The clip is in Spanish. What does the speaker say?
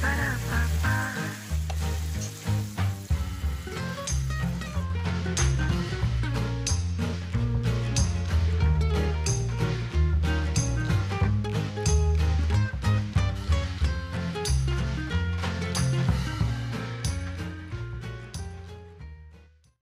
para.